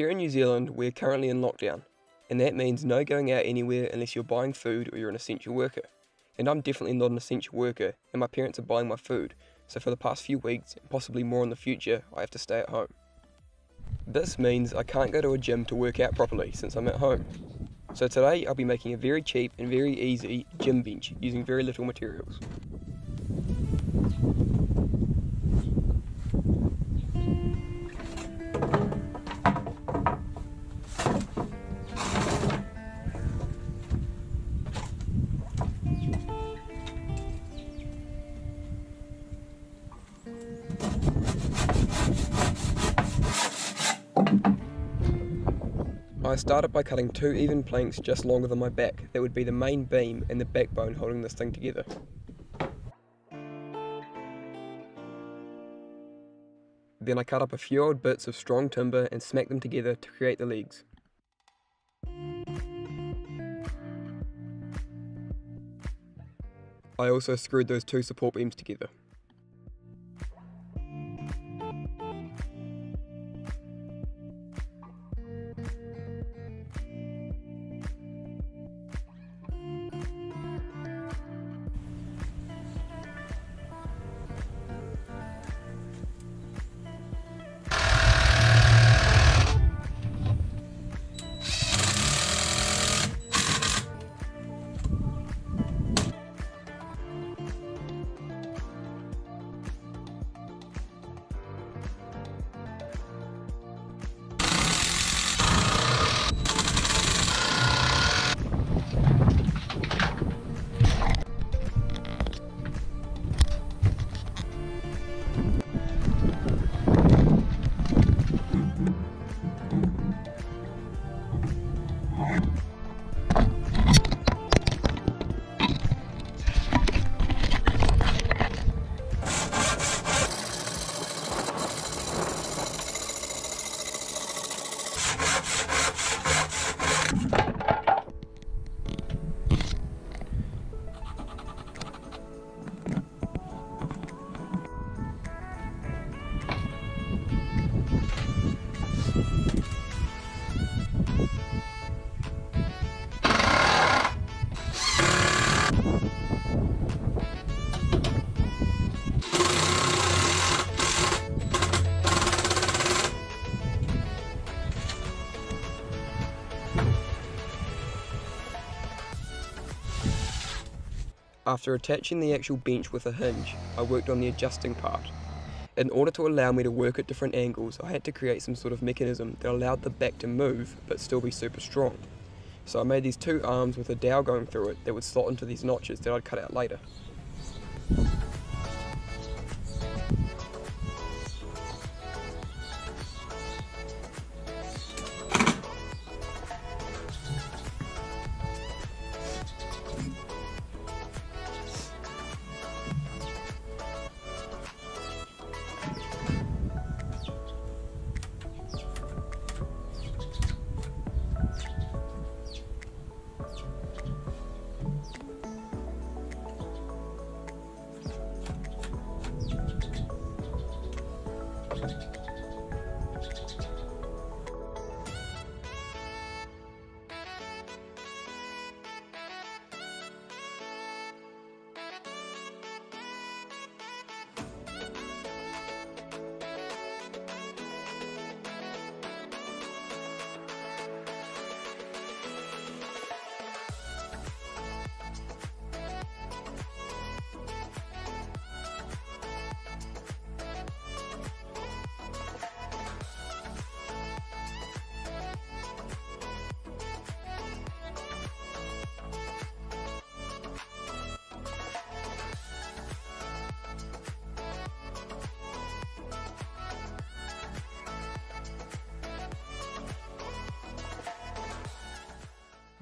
Here in New Zealand, we're currently in lockdown, and that means no going out anywhere unless you're buying food or you're an essential worker. And I'm definitely not an essential worker, and my parents are buying my food, so for the past few weeks, and possibly more in the future, I have to stay at home. This means I can't go to a gym to work out properly since I'm at home. So today I'll be making a very cheap and very easy gym bench using very little materials. I started by cutting two even planks just longer than my back that would be the main beam and the backbone holding this thing together. Then I cut up a few old bits of strong timber and smacked them together to create the legs. I also screwed those two support beams together. Bye. After attaching the actual bench with a hinge, I worked on the adjusting part. In order to allow me to work at different angles, I had to create some sort of mechanism that allowed the back to move but still be super strong. So I made these two arms with a dowel going through it that would slot into these notches that I'd cut out later.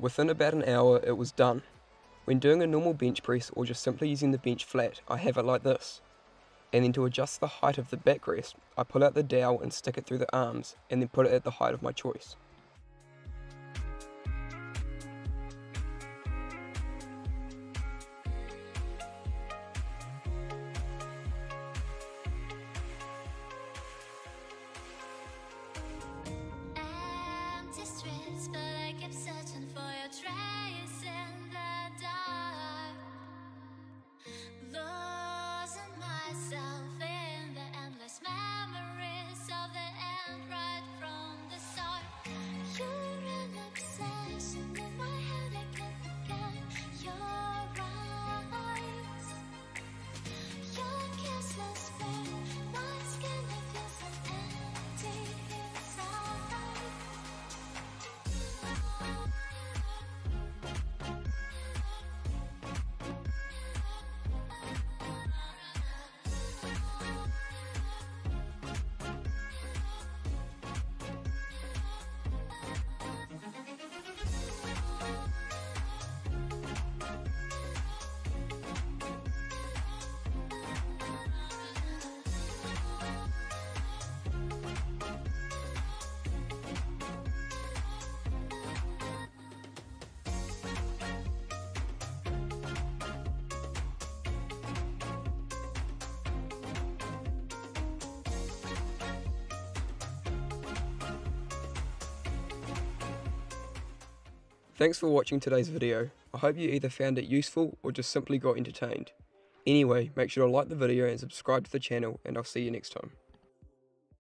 Within about an hour it was done. When doing a normal bench press or just simply using the bench flat, I have it like this. And then to adjust the height of the backrest, I pull out the dowel and stick it through the arms, and then put it at the height of my choice. Thanks for watching today's video. I hope you either found it useful or just simply got entertained. Anyway, make sure to like the video and subscribe to the channel and I'll see you next time.